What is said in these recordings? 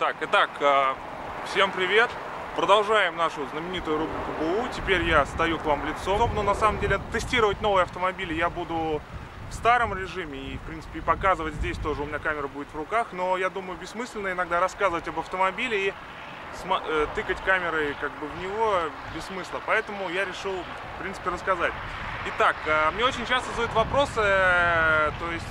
Так, итак, э, всем привет. Продолжаем нашу знаменитую рубрику БУ. Теперь я стою к вам лицом. Но на самом деле тестировать новые автомобили я буду в старом режиме и, в принципе, показывать здесь тоже. У меня камера будет в руках. Но я думаю, бессмысленно иногда рассказывать об автомобиле и э, тыкать камерой как бы в него без смысла. Поэтому я решил, в принципе, рассказать. Итак, э, мне очень часто задают вопросы, то есть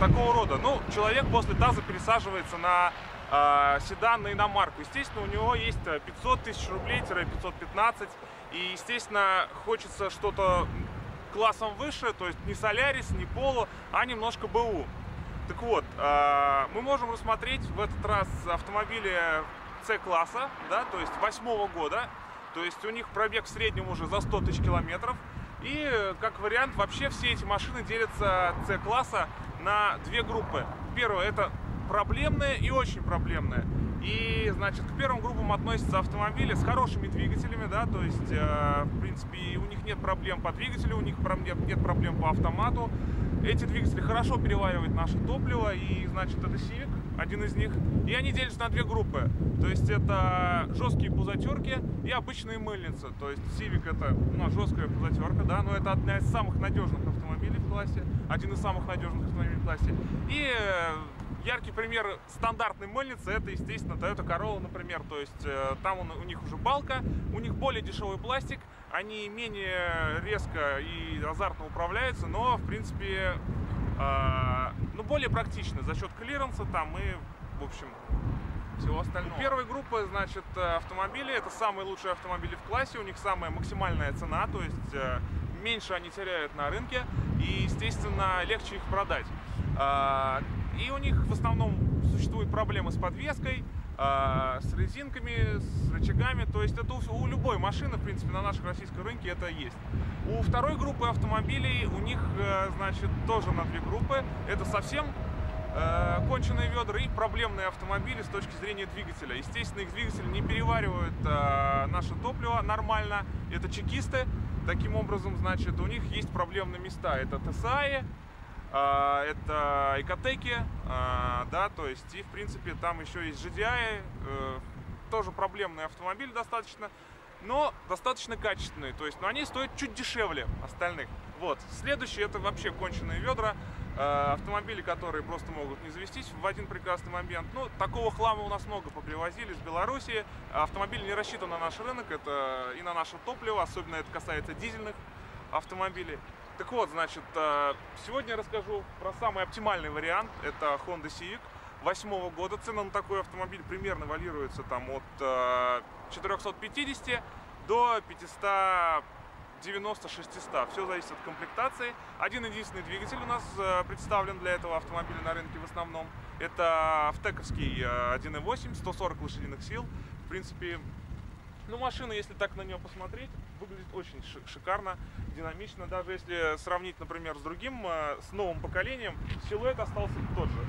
такого рода. Ну, человек после ТАЗа пересаживается на э, седан на иномарку. Естественно, у него есть 500 тысяч рублей-515. И, естественно, хочется что-то классом выше, то есть не Солярис, не Поло, а немножко БУ. Так вот, э, мы можем рассмотреть в этот раз автомобили С-класса, да, то есть восьмого года. То есть у них пробег в среднем уже за 100 тысяч километров. И как вариант, вообще все эти машины делятся С-класса на две группы. Первое это проблемная и очень проблемная. И, значит, к первым группам относятся автомобили с хорошими двигателями, да, то есть, э, в принципе, у них нет проблем по двигателю, у них нет, нет проблем по автомату. Эти двигатели хорошо переваривают наше топливо, и, значит, это Civic, один из них. И они делятся на две группы. То есть это жесткие пузатерки и обычные мыльницы. То есть Civic это ну, жесткая пузатерка, да, но это одна из самых надежных автомобилей в классе, один из самых надежных автомобилей в классе. И э, Яркий пример стандартной мыльницы это, естественно, Toyota Corolla, например. То есть э, там он, у них уже балка, у них более дешевый пластик, они менее резко и азартно управляются, но, в принципе, э, ну, более практично за счет клиренса там и, в общем, всего остального. Первой группы, значит, автомобили, это самые лучшие автомобили в классе, у них самая максимальная цена, то есть э, меньше они теряют на рынке и, естественно, легче их продать. И у них в основном существуют проблемы с подвеской, а, с резинками, с рычагами. То есть это у любой машины, в принципе, на нашем российском рынке это есть. У второй группы автомобилей, у них, э, значит, тоже на две группы. Это совсем э, конченые ведра и проблемные автомобили с точки зрения двигателя. Естественно, их двигатели не переваривают э, наше топливо нормально. Это чекисты. Таким образом, значит, у них есть проблемные места. Это ТСАИ, это икотеки, а, да, то есть и в принципе там еще есть GDI, э, тоже проблемный автомобиль достаточно, но достаточно качественный, то есть, но они стоят чуть дешевле остальных. Вот, следующий это вообще конченые ведра, э, автомобили, которые просто могут не завестись в один прекрасный момент. Ну, такого хлама у нас много попривозили с Беларуси, автомобиль не рассчитан на наш рынок, это и на наше топливо, особенно это касается дизельных автомобилей. Так вот, значит, э, сегодня я расскажу про самый оптимальный вариант. Это Honda Civic восьмого года. Цена на такой автомобиль примерно валируется там от 450 э, до 590-600. Все зависит от комплектации. Один единственный двигатель у нас э, представлен для этого автомобиля на рынке в основном. Это автековский 1.8, 140 лошадиных сил. В принципе, ну, машина, если так на нее посмотреть, выглядит очень шикарно, динамично. Даже если сравнить, например, с другим, э, с новым поколением, силуэт остался тот же.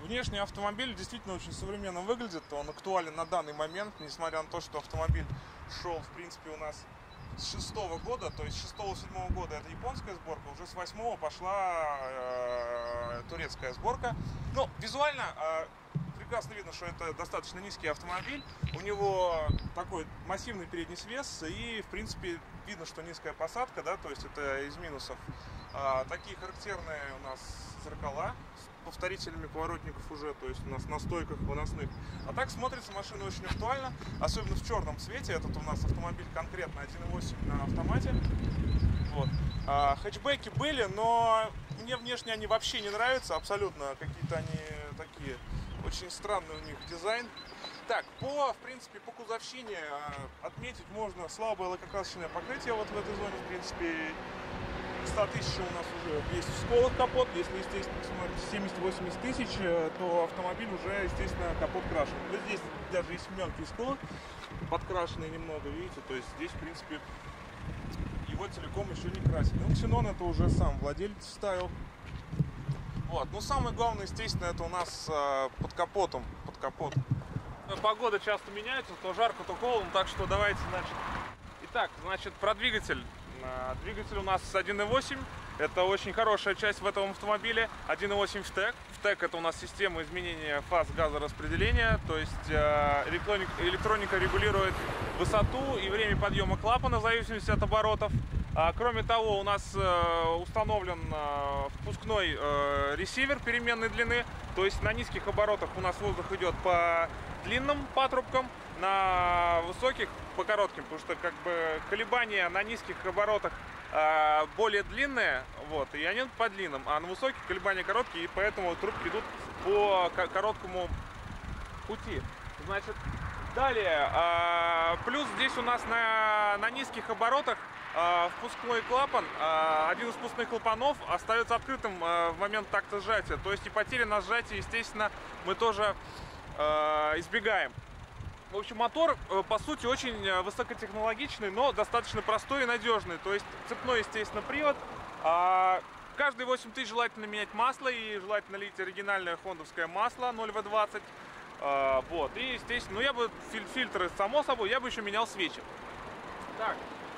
Внешний автомобиль действительно очень современно выглядит, он актуален на данный момент, несмотря на то, что автомобиль шел, в принципе, у нас с шестого года, то есть с шестого-седьмого года это японская сборка, уже с восьмого пошла э, турецкая сборка. Ну, визуально э, прекрасно видно, что это достаточно низкий автомобиль. У него такой массивный передний свес и, в принципе, видно, что низкая посадка, да, то есть это из минусов. А, такие характерные у нас зеркала с повторителями поворотников уже, то есть у нас на стойках выносных. А так смотрится машина очень актуально, особенно в черном цвете. Этот у нас автомобиль конкретно 1.8 на автомате. Вот. А, хэтчбеки были, но мне внешне они вообще не нравятся, абсолютно. Какие-то они такие очень странный у них дизайн. Так, по, в принципе, по кузовщине а, отметить можно слабое лакокрасочное покрытие вот в этой зоне, в принципе, 100 тысяч у нас уже есть в сколах капот, если, естественно, смотрите 70-80 тысяч, э, то автомобиль уже, естественно, капот крашен. Вот здесь даже есть мелкий сколок, подкрашенный немного, видите, то есть здесь, в принципе, его целиком еще не красили. Ну, ксенон это уже сам владелец ставил, вот. Ну, самое главное, естественно, это у нас э, под капотом, под капот. Погода часто меняется, то жарко, то холодно, так что давайте, значит... Итак, значит, про двигатель. Двигатель у нас 1.8, Это очень хорошая часть в этом автомобиле. 1.8 FTEC. FTEC это у нас система изменения фаз газораспределения, то есть э, электроника регулирует высоту и время подъема клапана в зависимости от оборотов. А, кроме того, у нас э, установлен э, впускной э, ресивер переменной длины, то есть на низких оборотах у нас воздух идет по длинным патрубкам, на высоких по коротким, потому что как бы колебания на низких оборотах более длинные, вот, и они по длинным, а на высоких колебания короткие, и поэтому трубки идут по короткому пути. Значит, далее, э, плюс здесь у нас на, на низких оборотах впускной клапан, э, один из впускных клапанов остается открытым э, в момент такта сжатия, то есть и потери на сжатии, естественно, мы тоже избегаем. В общем, мотор, э, по сути, очень э, высокотехнологичный, но достаточно простой и надежный. То есть цепной, естественно, привод. А каждые 8 тысяч желательно менять масло и желательно лить оригинальное хондовское масло 0В20. А, вот, и, естественно, ну я бы фильтры, само собой, я бы еще менял свечи. Так,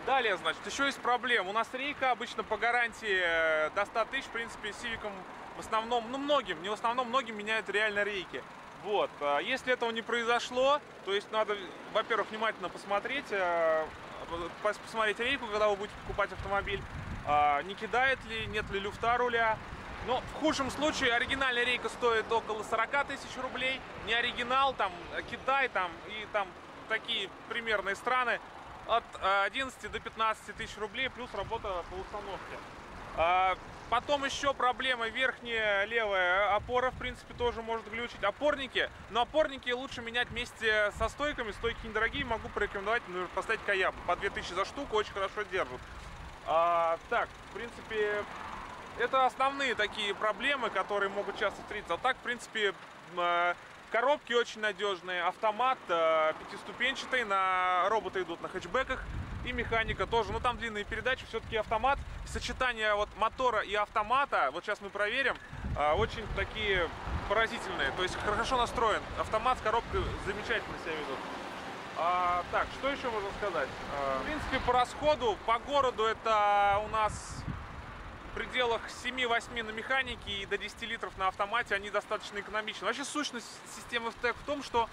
далее, значит, еще есть проблема. У нас рейка обычно по гарантии э, до 100 тысяч, в принципе, Сивиком в основном, ну многим, не в основном, многим меняют реально рейки. Вот. А если этого не произошло, то есть надо, во-первых, внимательно посмотреть, э, посмотреть рейку, когда вы будете покупать автомобиль, а, не кидает ли, нет ли люфта руля. Но в худшем случае оригинальная рейка стоит около 40 тысяч рублей, не оригинал, там Китай там и там такие примерные страны от 11 до 15 тысяч рублей плюс работа по установке. А, Потом еще проблема верхняя левая опора, в принципе, тоже может глючить. Опорники, но опорники лучше менять вместе со стойками. Стойки недорогие, могу порекомендовать, например, поставить Каяб. По 2000 за штуку, очень хорошо держат. А, так, в принципе, это основные такие проблемы, которые могут часто встретиться. А так, в принципе, а, коробки очень надежные, автомат а, пятиступенчатый, на роботы идут на хэтчбеках и механика тоже. Но там длинные передачи, все-таки автомат. Сочетание вот мотора и автомата, вот сейчас мы проверим, а, очень такие поразительные. То есть хорошо настроен. Автомат с коробкой замечательно себя ведут. А, так, что еще можно сказать? А, в принципе, по расходу, по городу это у нас в пределах 7-8 на механике и до 10 литров на автомате они достаточно экономичны. Вообще сущность системы FTEC в том, что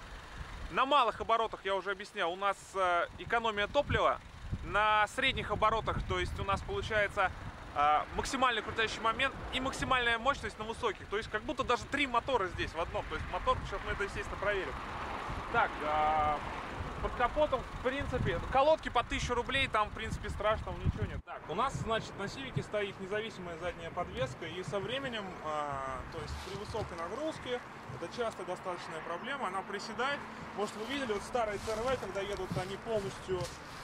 на малых оборотах, я уже объяснял, у нас э, экономия топлива на средних оборотах, то есть у нас получается э, максимальный крутящий момент и максимальная мощность на высоких. То есть как будто даже три мотора здесь в одном. То есть мотор, сейчас мы это естественно проверим. Так, э, под капотом, в принципе, колодки по 1000 рублей, там, в принципе, страшного ничего нет. Так, у нас, значит, на Сивике стоит независимая задняя подвеска, и со временем, а, то есть при высокой нагрузке, это часто достаточная проблема, она приседает. Может, вы видели, вот старые ЦРВ, когда едут, они полностью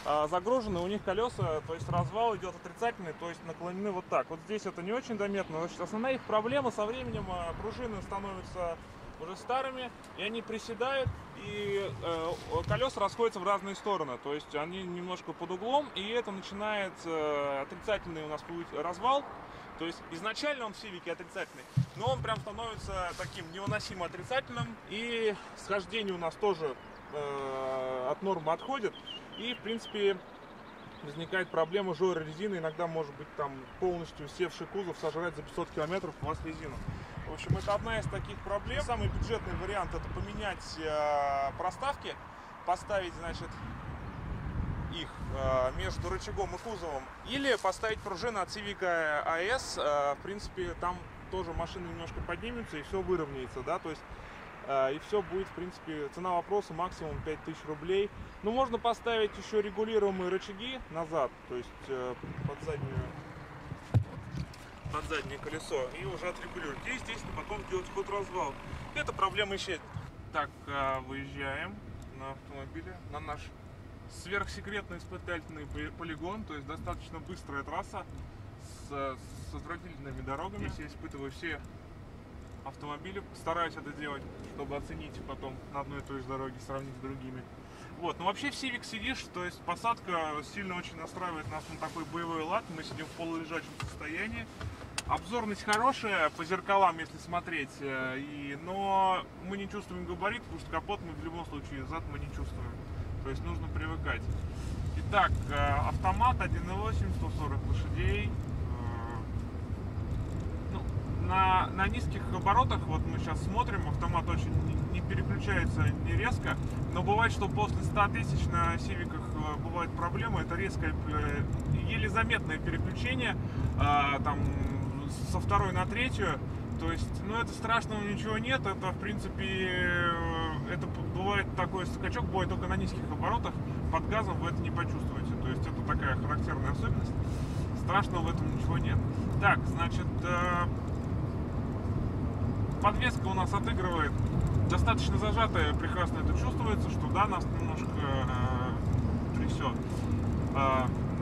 а, загружены, у них колеса, то есть развал идет отрицательный, то есть наклонены вот так. Вот здесь это не очень заметно. Значит, основная их проблема со временем а, пружины становятся уже старыми, и они приседают, и э, колеса расходятся в разные стороны. То есть они немножко под углом, и это начинает э, отрицательный у нас развал. То есть изначально он в Сивике отрицательный, но он прям становится таким невыносимо отрицательным, и схождение у нас тоже э, от нормы отходит. И, в принципе, возникает проблема жора резины. Иногда может быть там полностью севший кузов сожрать за 500 километров у вас резину. В общем, это одна из таких проблем. Самый бюджетный вариант это поменять э, проставки, поставить, значит, их э, между рычагом и кузовом. Или поставить пружины от Civic AS. Э, в принципе, там тоже машина немножко поднимется и все выровняется, да, то есть а, и все будет, в принципе, цена вопроса максимум 5000 рублей. Ну, можно поставить еще регулируемые рычаги назад, то есть э, под заднюю под заднее колесо и уже отрегулировать. И, естественно, потом делать ход развал. Это проблема исчезнет. Так, а, выезжаем на автомобиле, на наш сверхсекретный испытательный полигон, то есть достаточно быстрая трасса с, с отвратительными дорогами. Здесь я испытываю все автомобиле. Стараюсь это делать, чтобы оценить потом на одной и той же дороге, сравнить с другими. Вот, ну вообще в Civic сидишь, то есть посадка сильно очень настраивает нас на такой боевой лад. Мы сидим в полулежачем состоянии. Обзорность хорошая по зеркалам, если смотреть, э, и, но мы не чувствуем габарит, потому что капот мы в любом случае, зад мы не чувствуем. То есть нужно привыкать. Итак, э, автомат 1.8, 140 лошадей, на, на низких оборотах, вот мы сейчас смотрим, автомат очень не, не переключается не резко, но бывает, что после 100 тысяч на сивиках э, бывают проблемы, это резкое, э, еле заметное переключение, э, там, со второй на третью, то есть, ну, это страшного ничего нет, это, в принципе, э, это бывает такой скачок, бывает только на низких оборотах, под газом вы это не почувствуете, то есть, это такая характерная особенность, страшного в этом ничего нет. Так, значит, э, подвеска у нас отыгрывает достаточно зажатая, прекрасно это чувствуется, что да, нас немножко э, трясет.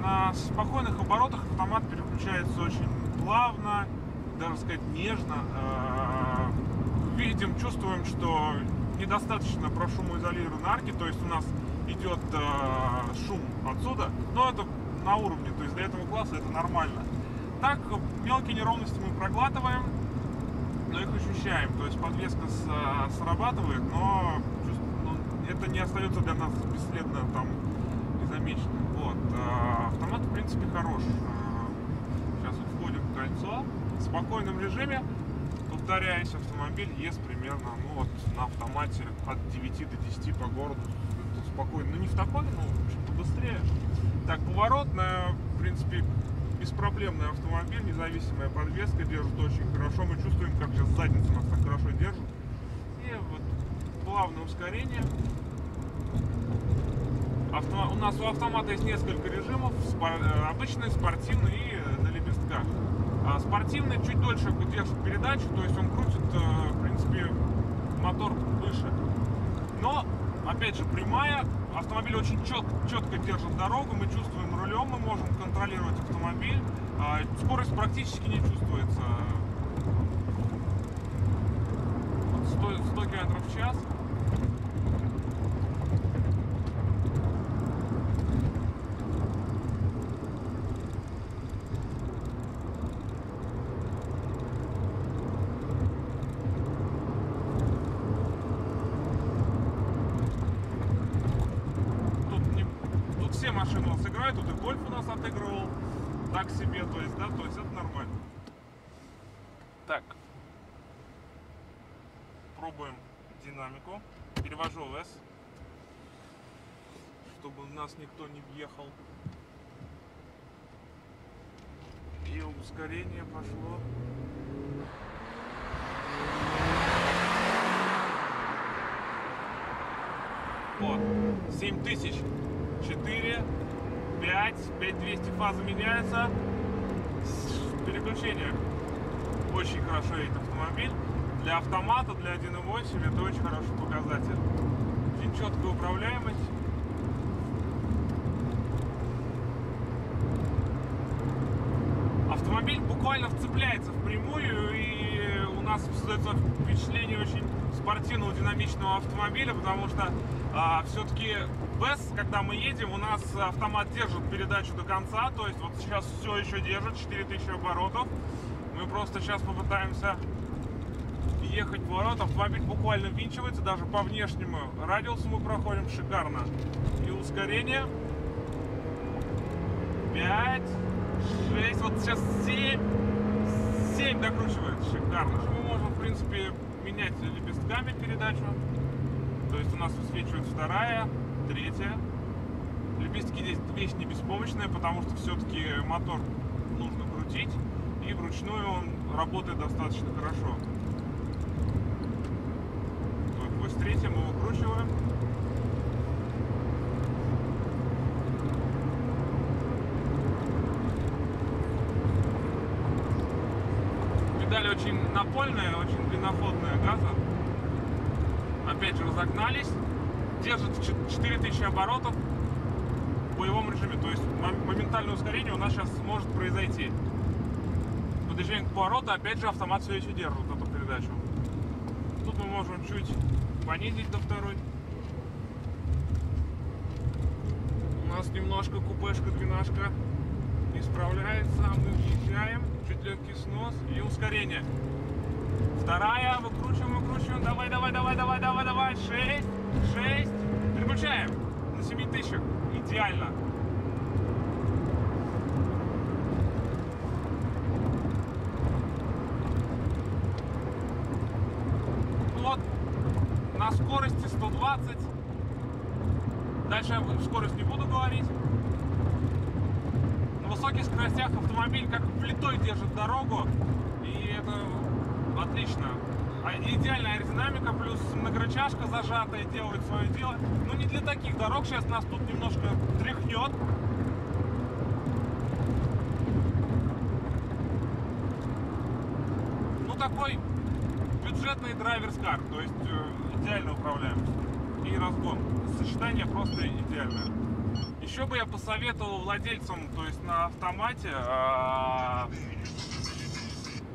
На спокойных оборотах автомат переключается очень плавно, даже сказать нежно. Э, видим, чувствуем, что недостаточно прошумоизолированы арки, то есть у нас идет э, шум отсюда, но это на уровне, то есть для этого класса это нормально. Так, мелкие неровности мы проглатываем, но их ощущаем. То есть подвеска а, срабатывает, но ну, это не остается для нас бесследно там незамеченным. Вот. Автомат, в принципе, хорош. Сейчас вот входим в кольцо. В спокойном режиме, повторяюсь, автомобиль ест примерно ну, вот, на автомате от 9 до 10 по городу. Это спокойно. Ну, не в такой, но чуть побыстрее. Так, поворотная, в принципе, беспроблемный автомобиль, независимая подвеска держит очень хорошо. Мы чувствуем, как сейчас задница нас так хорошо держит. И вот плавное ускорение. Авто... У нас у автомата есть несколько режимов. Спор... Э, обычный, спортивный и спортивный чуть дольше держит передачу, то есть он крутит, э, в принципе, мотор выше. Но, опять же, прямая, автомобиль очень чет, четко держит дорогу, мы чувствуем рулем, мы можем контролировать автомобиль. А, скорость практически не чувствуется. 100, 100 км в час. Машины у нас играют, тут и гольф у нас отыгрывал так себе, то есть, да, то есть это нормально. Так, пробуем динамику, перевожу в S, чтобы нас никто не въехал. И ускорение пошло. Вот, 7000 4, 5, 5200 фаза меняется. Переключение очень хорошо едет автомобиль. Для автомата, для 1.8 это очень хороший показатель. Очень четкая управляемость. Автомобиль буквально вцепляется в прямую и у нас создается впечатление очень спортивного динамичного автомобиля, потому что а, все-таки без, когда мы едем, у нас автомат держит передачу до конца, то есть вот сейчас все еще держит, 4000 оборотов. Мы просто сейчас попытаемся ехать в ворот, автомобиль буквально винчивается, даже по внешнему радиусу мы проходим шикарно. И ускорение 5, 6, вот сейчас 7, 7 докручивает, шикарно. Мы можем, в принципе, менять лепестками передачу. То есть у нас высвечивает вторая, третья. Лепестки здесь вещь не беспомощная, потому что все-таки мотор нужно крутить. И вручную он работает достаточно хорошо. Вот, ось третья мы выкручиваем. Педаль очень напольная, очень опять же разогнались, держит 4000 оборотов в боевом режиме, то есть моментальное ускорение у нас сейчас может произойти. По движению к повороту опять же автомат все еще держит эту передачу. Тут мы можем чуть понизить до второй. У нас немножко купешка, двенашка не справляется, а мы въезжаем, чуть легкий снос и ускорение. Вторая, выкручиваем, выкручиваем. Давай, давай, давай, давай, давай, давай. Шесть, шесть. Переключаем. На 7 тысячах. Идеально. 120. Дальше я скорость не буду говорить. На высоких скоростях автомобиль как плитой держит дорогу. И это отлично. А идеальная аэродинамика, плюс многорычажка зажатая делает свое дело. Но не для таких дорог. Сейчас нас тут немножко тряхнет. Ну такой бюджетный драйверс-кар, то есть э, идеально управляемость. И разгон. Сочетание просто идеальное. Еще бы я посоветовал владельцам, то есть на автомате, а,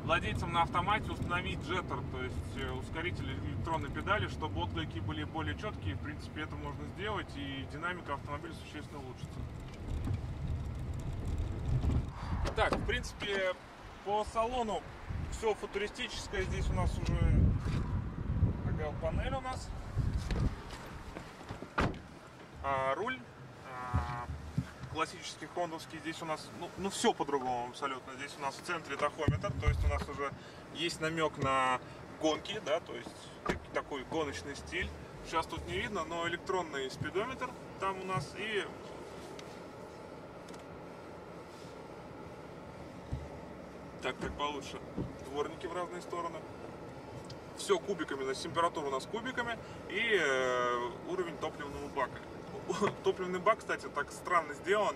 владельцам на автомате установить джеттер, то есть э, ускоритель электронной педали, чтобы отклики были более четкие. В принципе, это можно сделать, и динамика автомобиля существенно улучшится. Так, в принципе, по салону все футуристическое. Здесь у нас уже панель у нас. А, руль классический хондовский. Здесь у нас, ну, ну все по-другому абсолютно. Здесь у нас в центре тахометр, то есть у нас уже есть намек на гонки, да, то есть такой гоночный стиль. Сейчас тут не видно, но электронный спидометр там у нас и так как получше дворники в разные стороны. Все кубиками, есть температура у нас кубиками и э, уровень топливного бака. Топливный бак, кстати, так странно сделан.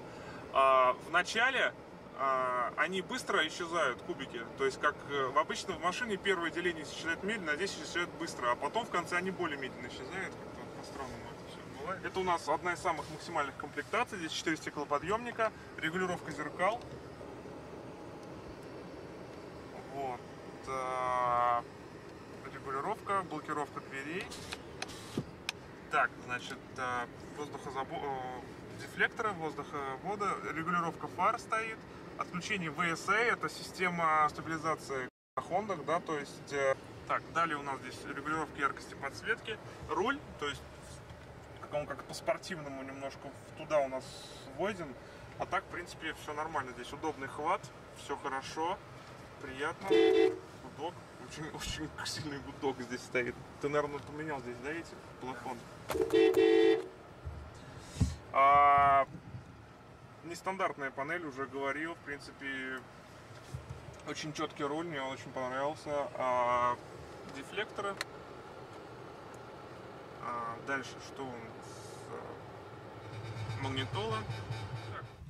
А, в начале а, они быстро исчезают, кубики. То есть, как э, в обычно в машине первое деление исчезает медленно, а здесь исчезает быстро. А потом в конце они более медленно исчезают. Как-то по-странному это все бывает. Это у нас одна из самых максимальных комплектаций. Здесь 4 стеклоподъемника, регулировка зеркал. Вот. А, регулировка, блокировка дверей. Так, значит, а, воздухозабо... дефлекторы, воздуховода, регулировка фар стоит, отключение VSA, это система стабилизации на Хондах, да, то есть... э, Так, далее у нас здесь регулировка яркости подсветки, руль, то есть он как по-спортивному немножко туда у нас войден, а так, в принципе, все нормально. Здесь удобный хват, все хорошо приятно. Гудок. Очень, очень сильный гудок здесь стоит. Ты, наверное, поменял здесь, да, эти плафон? А, нестандартная панель, уже говорил. В принципе, очень четкий руль, мне он очень понравился. А, дефлекторы. А, дальше что у нас? Магнитола.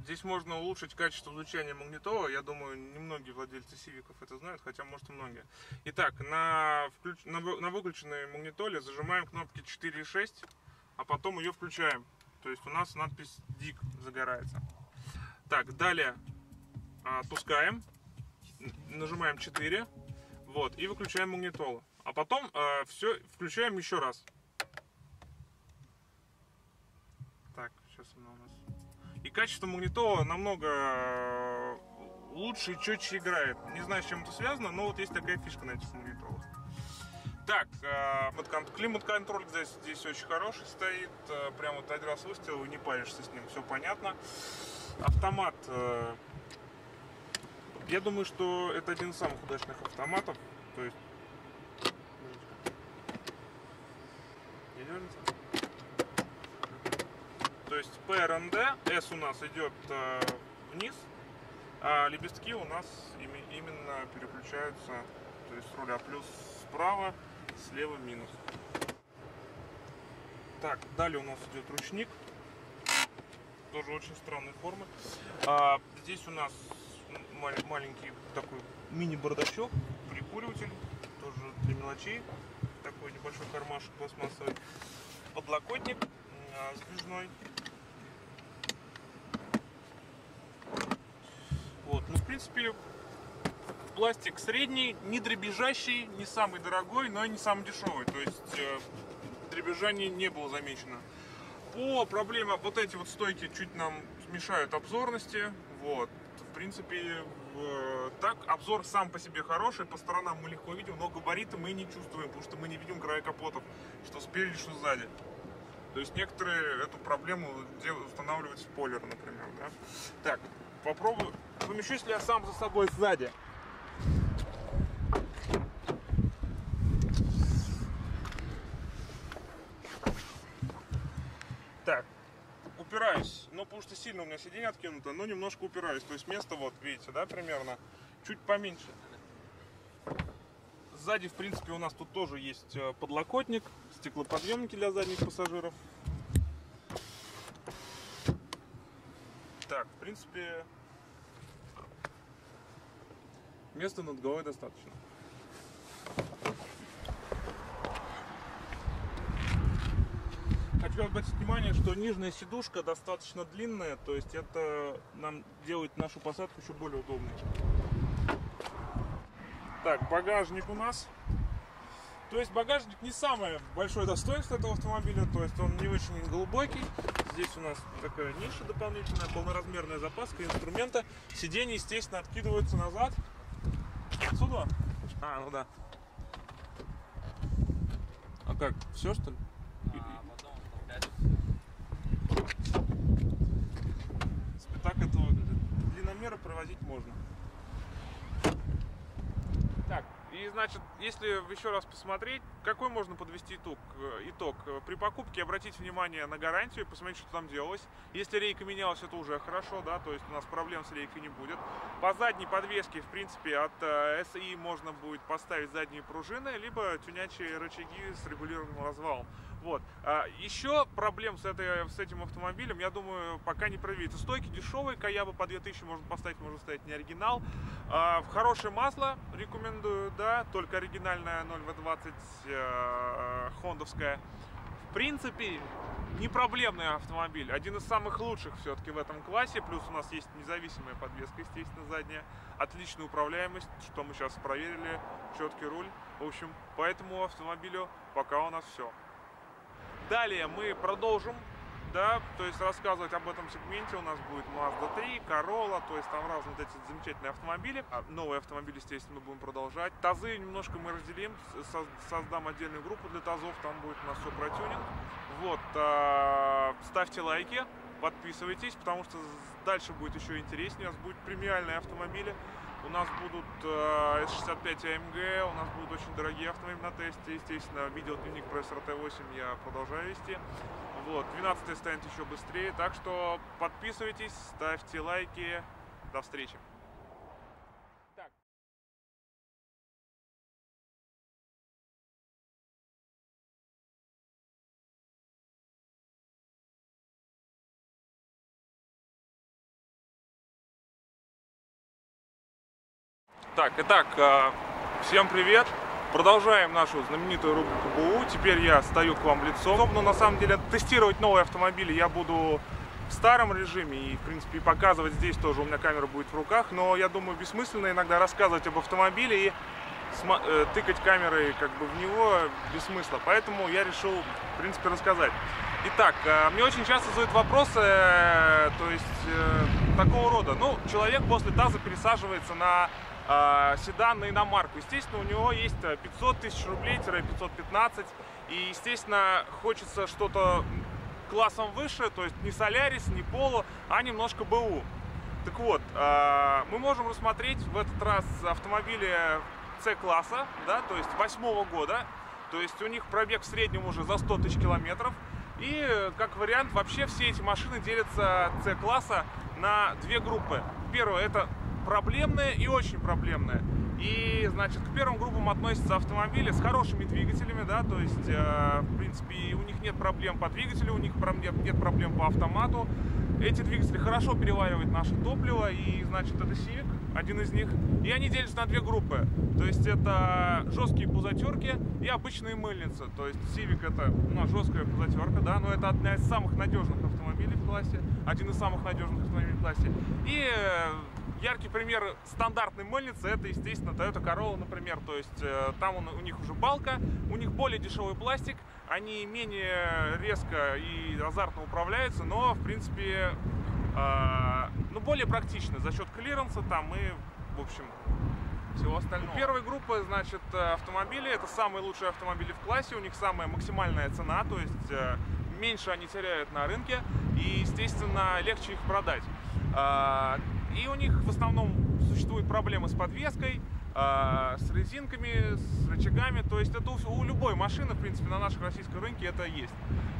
Здесь можно улучшить качество звучания магнитола. Я думаю, немногие владельцы сивиков это знают, хотя может и многие. Итак, на, включ... на, выключенной магнитоле зажимаем кнопки 4 и 6, а потом ее включаем. То есть у нас надпись DIG загорается. Так, далее отпускаем, нажимаем 4, вот, и выключаем магнитолу. А потом э, все включаем еще раз. Так, сейчас она у нас и качество магнитола намного э, лучше и четче играет. Не знаю, с чем это связано, но вот есть такая фишка на этих магнитолах. Так, э, климат-контроль здесь, здесь очень хороший стоит. Э, прям вот один раз выставил, не паришься с ним, все понятно. Автомат. Я думаю, что это один из самых удачных автоматов. То есть... Не дернется? То есть ПРНД, S у нас идет э, вниз, а лепестки у нас именно переключаются, то есть руля плюс справа, слева минус. Так, далее у нас идет ручник, тоже очень странной формы. А, здесь у нас маленький такой мини-бардачок, прикуриватель, тоже для мелочей, такой небольшой кармашек пластмассовый, подлокотник а, сдвижной, Вот, ну, в принципе, пластик средний, не дребезжащий, не самый дорогой, но и не самый дешевый. То есть э, дребезжание не было замечено. По проблеме вот эти вот стойки чуть нам мешают обзорности. Вот. В принципе, э, так обзор сам по себе хороший, по сторонам мы легко видим, но габариты мы не чувствуем, потому что мы не видим края капотов, что спереди, что сзади. То есть некоторые эту проблему устанавливают спойлер, например. Да? Так, попробую Помещусь ли я сам за собой сзади? Так, упираюсь, ну потому что сильно у меня сиденье откинуто, но немножко упираюсь. То есть место вот, видите, да, примерно, чуть поменьше. Сзади, в принципе, у нас тут тоже есть э, подлокотник, стеклоподъемники для задних пассажиров. Так, в принципе, места над головой достаточно. Хочу обратить внимание, что нижняя сидушка достаточно длинная, то есть это нам делает нашу посадку еще более удобной. Так, багажник у нас. То есть багажник не самое большое достоинство этого автомобиля, то есть он не очень глубокий. Здесь у нас такая ниша дополнительная, полноразмерная запаска инструмента. Сиденье, естественно, откидываются назад. Сюда. А, ну да. А как, все что ли? Так это. Длинномеры провозить можно. Так, и значит, если еще раз посмотреть, какой можно подвести итог? Э, итог? При покупке обратить внимание на гарантию, посмотреть, что там делалось. Если рейка менялась, это уже хорошо, да, то есть у нас проблем с рейкой не будет. По задней подвеске, в принципе, от SI э, можно будет поставить задние пружины, либо тюнячие рычаги с регулируемым развалом. Вот. А еще проблем с, этой, с этим автомобилем, я думаю, пока не проявится. Стойки дешевые, Каяба по 2000 можно поставить, можно ставить не оригинал. А, в хорошее масло рекомендую, да, только оригинальная 0В20 э, хондовская. В принципе, не проблемный автомобиль. Один из самых лучших все-таки в этом классе. Плюс у нас есть независимая подвеска, естественно, задняя. Отличная управляемость, что мы сейчас проверили. Четкий руль. В общем, по этому автомобилю пока у нас все. Далее мы продолжим, да, то есть рассказывать об этом сегменте. У нас будет Mazda 3, Corolla, то есть там разные вот эти замечательные автомобили. А новые автомобили, естественно, мы будем продолжать. Тазы немножко мы разделим, создам отдельную группу для тазов, там будет у нас все про тюнинг. Вот, а, ставьте лайки, подписывайтесь, потому что дальше будет еще интереснее. У нас будут премиальные автомобили. Нас будут э, S65 AMG, у нас будут очень дорогие автомобили на тесте. Естественно, видеодневник про SRT8 я продолжаю вести. Вот, 12 станет еще быстрее. Так что подписывайтесь, ставьте лайки. До встречи. Так, итак, э, всем привет! Продолжаем нашу знаменитую рубрику БУ. Теперь я стою к вам лицом. Но на самом деле тестировать новые автомобили я буду в старом режиме. И, в принципе, показывать здесь тоже у меня камера будет в руках. Но я думаю, бессмысленно иногда рассказывать об автомобиле и э, тыкать камерой как бы в него без смысла. Поэтому я решил, в принципе, рассказать. Итак, э, мне очень часто задают вопросы, то есть такого рода. Ну, человек после ТАЗа пересаживается на седан на иномарку. Естественно, у него есть 500 тысяч рублей-515. И, естественно, хочется что-то классом выше, то есть не Солярис, не Поло, а немножко БУ. Так вот, э, мы можем рассмотреть в этот раз автомобили С-класса, да, то есть восьмого года. То есть у них пробег в среднем уже за 100 тысяч километров. И как вариант, вообще все эти машины делятся С-класса на две группы. Первое это проблемная и очень проблемная. И, значит, к первым группам относятся автомобили с хорошими двигателями, да, то есть, э, в принципе, у них нет проблем по двигателю, у них нет, нет проблем по автомату. Эти двигатели хорошо переваривают наше топливо, и, значит, это Civic, один из них. И они делятся на две группы. То есть, это жесткие пузатерки и обычные мыльницы. То есть, Civic это ну, жесткая пузатерка, да, но это одна из самых надежных автомобилей в классе, один из самых надежных автомобилей в классе. И Яркий пример стандартной мыльницы это, естественно, Toyota Corolla, например. То есть э, там у них уже балка, у них более дешевый пластик, они менее резко и азартно управляются, но, в принципе, э, ну, более практичны за счет клиренса там и, в общем, всего остального. У первой группы, значит, автомобили, это самые лучшие автомобили в классе, у них самая максимальная цена, то есть э, меньше они теряют на рынке и, естественно, легче их продать. А, и у них в основном существуют проблемы с подвеской, а, с резинками, с рычагами. То есть это у, любой машины, в принципе, на нашем российском рынке это есть.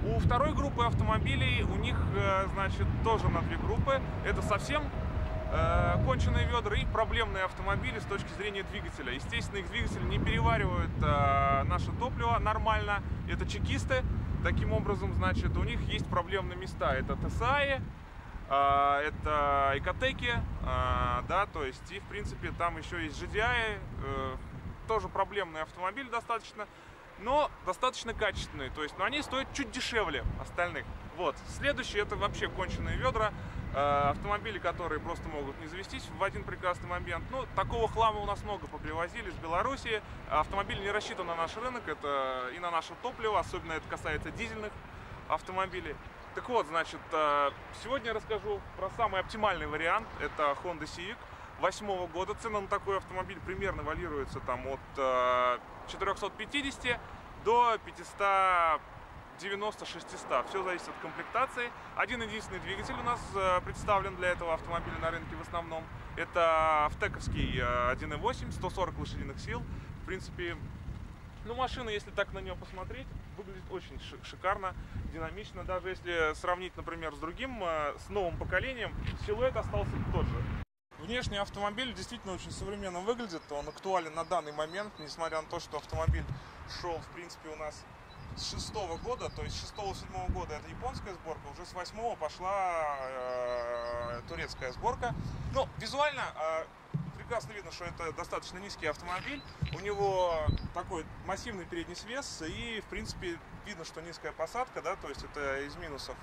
У второй группы автомобилей, у них, э, значит, тоже на две группы. Это совсем э, конченые ведра и проблемные автомобили с точки зрения двигателя. Естественно, их двигатель не переваривает э, наше топливо нормально. Это чекисты. Таким образом, значит, у них есть проблемные места. Это ТСАИ, а, это икотеки, а, да, то есть и в принципе там еще есть GDI, э, тоже проблемный автомобиль достаточно, но достаточно качественный, то есть, но они стоят чуть дешевле остальных. Вот, следующий это вообще конченые ведра, э, автомобили, которые просто могут не завестись в один прекрасный момент. Ну, такого хлама у нас много попривозили с Беларуси, автомобиль не рассчитан на наш рынок, это и на наше топливо, особенно это касается дизельных автомобилей. Так вот, значит, э, сегодня я расскажу про самый оптимальный вариант. Это Honda Civic восьмого года. Цена на такой автомобиль примерно валируется там от 450 э, до 590-600. Все зависит от комплектации. Один единственный двигатель у нас э, представлен для этого автомобиля на рынке в основном. Это втековский 1.8, 140 лошадиных сил. В принципе, ну, машина, если так на нее посмотреть, выглядит очень шикарно, динамично. Даже если сравнить, например, с другим, э, с новым поколением, силуэт остался тот же. Внешний автомобиль действительно очень современно выглядит, он актуален на данный момент, несмотря на то, что автомобиль шел, в принципе, у нас с шестого года, то есть шестого седьмого года это японская сборка, уже с восьмого пошла э, турецкая сборка. Ну, визуально э, прекрасно видно, что это достаточно низкий автомобиль. У него такой массивный передний свес и, в принципе, видно, что низкая посадка, да, то есть это из минусов.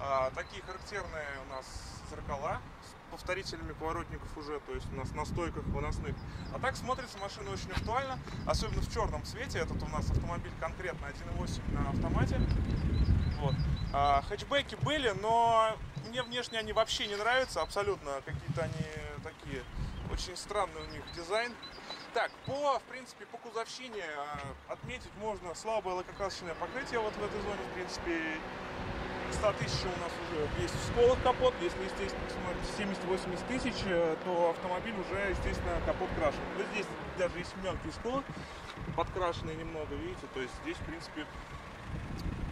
А, такие характерные у нас зеркала с повторителями поворотников уже, то есть у нас на стойках выносных. А так смотрится машина очень актуально, особенно в черном цвете. Этот у нас автомобиль конкретно 1.8 на автомате. Вот. А, хэтчбеки были, но мне внешне они вообще не нравятся, абсолютно какие-то они такие очень странный у них дизайн. Так, по, в принципе, по кузовщине а, отметить можно слабое лакокрасочное покрытие вот в этой зоне, в принципе, 100 тысяч у нас уже есть в сколах капот, если, естественно, посмотрите 70-80 тысяч, э, то автомобиль уже, естественно, капот крашен. Вот здесь даже есть мелкие сколы, подкрашенные немного, видите, то есть здесь, в принципе,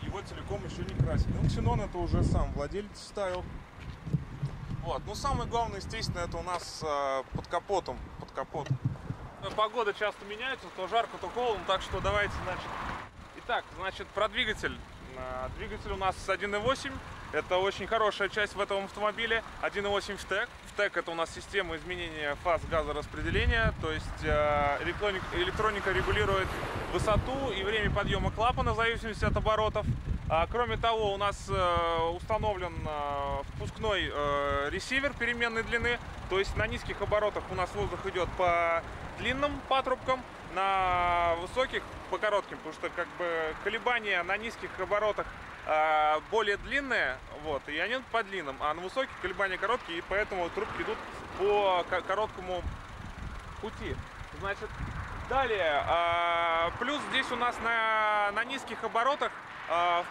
его целиком еще не красили. Ну, ксенон это уже сам владелец ставил. Вот. Ну, самое главное, естественно, это у нас э, под капотом. Под капот. Погода часто меняется, то жарко, то холодно, так что давайте, значит... Итак, значит, про двигатель. Э, двигатель у нас 1.8. Это очень хорошая часть в этом автомобиле. 1.8 ВТЭК. ВТЭК это у нас система изменения фаз газораспределения. То есть электроника, электроника регулирует высоту и время подъема клапана в зависимости от оборотов. А, кроме того, у нас э, установлен э, впускной э, ресивер переменной длины, то есть на низких оборотах у нас воздух идет по длинным патрубкам, на высоких по коротким, потому что как бы колебания на низких оборотах более длинные, вот, и они по длинным, а на высоких колебания короткие, и поэтому трубки идут по короткому пути. Значит, далее, а, плюс здесь у нас на, на низких оборотах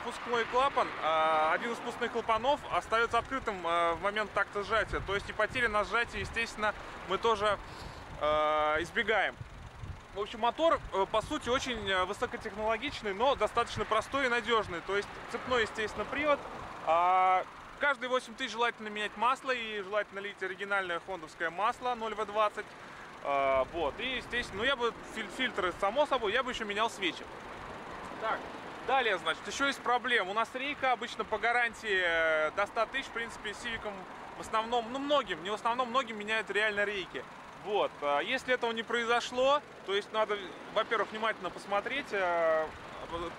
впускной клапан, а, один из впускных клапанов остается открытым а, в момент такта сжатия. То есть и потери на сжатии, естественно, мы тоже избегаем. В общем, мотор, э, по сути, очень э, высокотехнологичный, но достаточно простой и надежный. То есть цепной, естественно, привод. Каждые 8 тысяч желательно менять масло и желательно лить оригинальное хондовское масло 0В20. Вот, и, естественно, ну я бы фильтры, само собой, я бы еще менял свечи. Так, Далее, значит, еще есть проблема. У нас рейка обычно по гарантии э, до 100 тысяч. В принципе, Сивиком в основном, ну многим, не в основном, многим меняют реально рейки. Вот. А если этого не произошло, то есть надо, во-первых, внимательно посмотреть, э,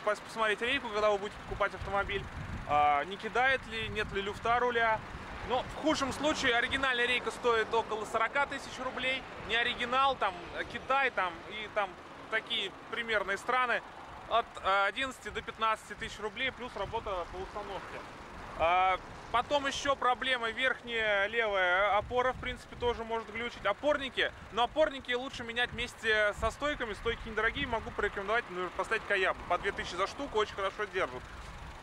посмотреть рейку, когда вы будете покупать автомобиль, а, не кидает ли, нет ли люфта руля. Но в худшем случае оригинальная рейка стоит около 40 тысяч рублей, не оригинал, там Китай там и там такие примерные страны от 11 э, до 15 тысяч рублей, плюс работа по установке. А, потом еще проблема верхняя левая опора, в принципе, тоже может глючить. Опорники, но опорники лучше менять вместе со стойками. Стойки недорогие, могу порекомендовать ну, поставить Каябу. По 2000 за штуку, очень хорошо держат.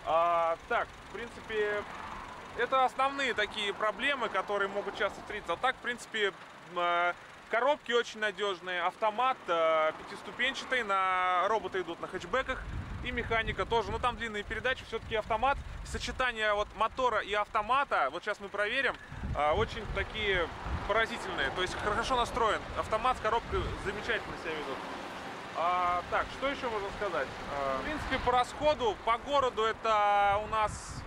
А, так, в принципе, это основные такие проблемы, которые могут часто встретиться. А так, в принципе, э, Коробки очень надежные, автомат э, пятиступенчатый, на роботы идут на хэтчбеках и механика тоже. Но там длинные передачи, все-таки автомат. Сочетание вот мотора и автомата, вот сейчас мы проверим, э, очень такие поразительные. То есть хорошо настроен. Автомат с коробкой замечательно себя ведут. А, так, что еще можно сказать? А, в принципе, по расходу, по городу это у нас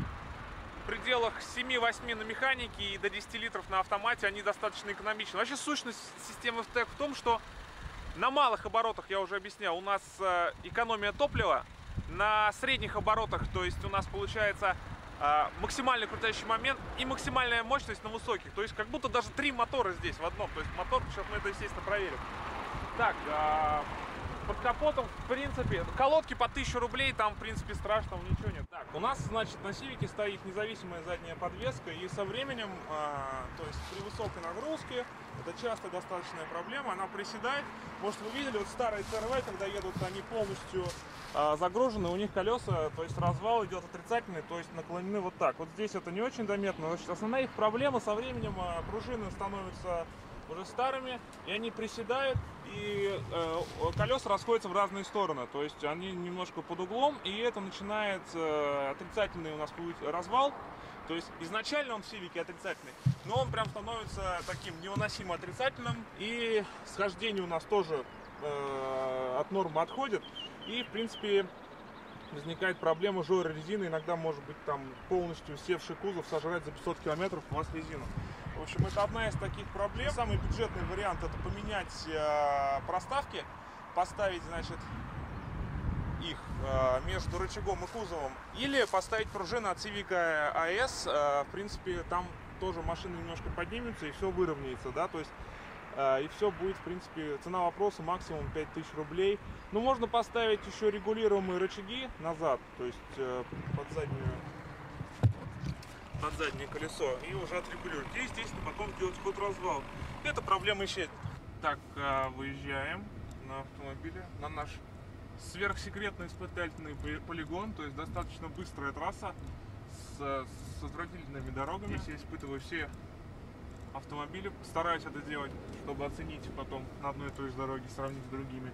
пределах 7-8 на механике и до 10 литров на автомате, они достаточно экономичны. Вообще сущность системы FTEC в том, что на малых оборотах, я уже объяснял, у нас э, экономия топлива, на средних оборотах, то есть у нас получается э, максимальный крутящий момент и максимальная мощность на высоких. То есть как будто даже три мотора здесь в одном. То есть мотор, сейчас мы это, естественно, проверим. Так, э, под капотом, в принципе, колодки по 1000 рублей, там, в принципе, страшного ничего нет. Так, у нас, значит, на Сивике стоит независимая задняя подвеска, и со временем, а, то есть при высокой нагрузке, это часто достаточная проблема, она приседает. Может, вы видели, вот старые ЦРВ, когда едут, они полностью а, загружены, у них колеса, то есть развал идет отрицательный, то есть наклонены вот так. Вот здесь это не очень заметно. Значит, основная их проблема со временем а, пружины становятся уже старыми, и они приседают, и э, колеса расходятся в разные стороны. То есть они немножко под углом, и это начинает э, отрицательный у нас развал. То есть изначально он в Сивике отрицательный, но он прям становится таким невыносимо отрицательным, и схождение у нас тоже э, от нормы отходит. И, в принципе, возникает проблема жора резины. Иногда может быть там полностью севший кузов сожрать за 500 километров у вас резину. В общем, это одна из таких проблем. Самый бюджетный вариант это поменять э, проставки, поставить, значит, их э, между рычагом и кузовом. Или поставить пружины от Civic AS. Э, в принципе, там тоже машины немножко поднимется и все выровняется, да, то есть э, и все будет, в принципе, цена вопроса максимум 5000 рублей. Ну, можно поставить еще регулируемые рычаги назад, то есть э, под заднюю под заднее колесо и уже отрегулировать. И, естественно, потом делать ход развал. Это проблема исчезнет. Так, а, выезжаем на автомобиле, на наш сверхсекретный испытательный полигон, то есть достаточно быстрая трасса с, с отвратительными дорогами. Здесь я испытываю все автомобили, стараюсь это делать, чтобы оценить потом на одной и той же дороге, сравнить с другими.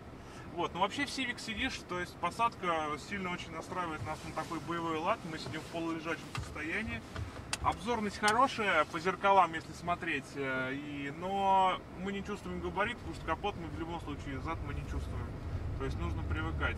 Вот, ну вообще в Civic сидишь, то есть посадка сильно очень настраивает нас на такой боевой лад, мы сидим в полулежачем состоянии, Обзорность хорошая по зеркалам, если смотреть, э, и, но мы не чувствуем габарит, потому что капот мы в любом случае, зад мы не чувствуем. То есть нужно привыкать.